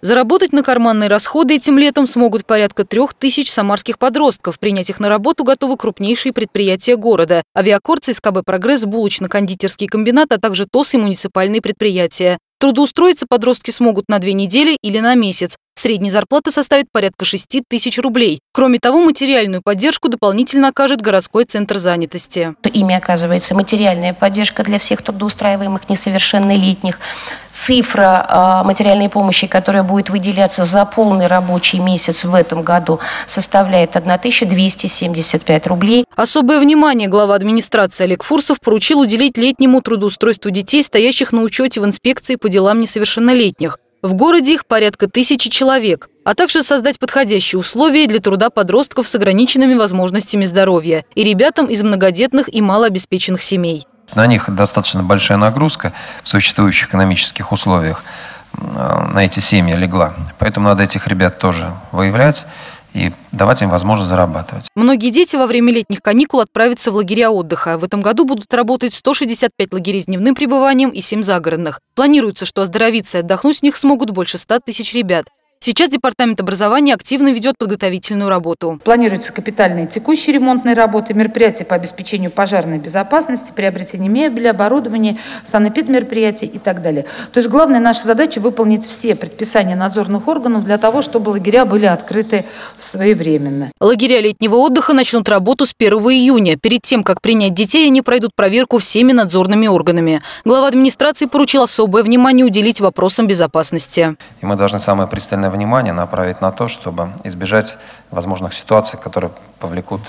Заработать на карманные расходы этим летом смогут порядка трех тысяч самарских подростков. Принять их на работу готовы крупнейшие предприятия города. Авиакор, ЦСКБ «Прогресс», булочно-кондитерский комбинат, а также ТОС и муниципальные предприятия. Трудоустроиться подростки смогут на две недели или на месяц. Средняя зарплата составит порядка 6 тысяч рублей. Кроме того, материальную поддержку дополнительно окажет городской центр занятости. Ими оказывается материальная поддержка для всех трудоустраиваемых несовершеннолетних. Цифра а, материальной помощи, которая будет выделяться за полный рабочий месяц в этом году, составляет 1275 рублей. Особое внимание глава администрации Олег Фурсов поручил уделить летнему трудоустройству детей, стоящих на учете в инспекции по делам несовершеннолетних. В городе их порядка тысячи человек, а также создать подходящие условия для труда подростков с ограниченными возможностями здоровья и ребятам из многодетных и малообеспеченных семей. На них достаточно большая нагрузка в существующих экономических условиях на эти семьи легла. Поэтому надо этих ребят тоже выявлять и давать им возможность зарабатывать. Многие дети во время летних каникул отправятся в лагеря отдыха. В этом году будут работать 165 лагерей с дневным пребыванием и 7 загородных. Планируется, что оздоровиться и отдохнуть в них смогут больше 100 тысяч ребят. Сейчас Департамент образования активно ведет подготовительную работу. Планируются капитальные текущие ремонтные работы, мероприятия по обеспечению пожарной безопасности, приобретение мебели, оборудования, санэпидмероприятий и так далее. То есть главная наша задача выполнить все предписания надзорных органов для того, чтобы лагеря были открыты своевременно. Лагеря летнего отдыха начнут работу с 1 июня. Перед тем, как принять детей, они пройдут проверку всеми надзорными органами. Глава администрации поручил особое внимание уделить вопросам безопасности. И мы должны самое пристальное специальное внимание направить на то, чтобы избежать возможных ситуаций, которые повлекут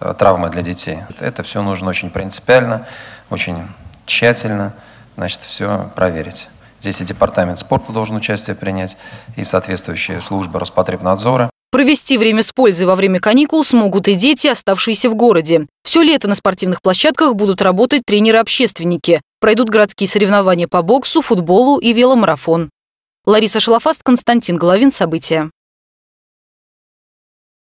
э, травмы для детей. Это все нужно очень принципиально, очень тщательно, значит, все проверить. Здесь и департамент спорта должен участие принять, и соответствующие службы Роспотребнадзора. Провести время с пользой во время каникул смогут и дети, оставшиеся в городе. Все лето на спортивных площадках будут работать тренеры-общественники. Пройдут городские соревнования по боксу, футболу и веломарафон. Лариса Шалафаст, Константин Головин. События.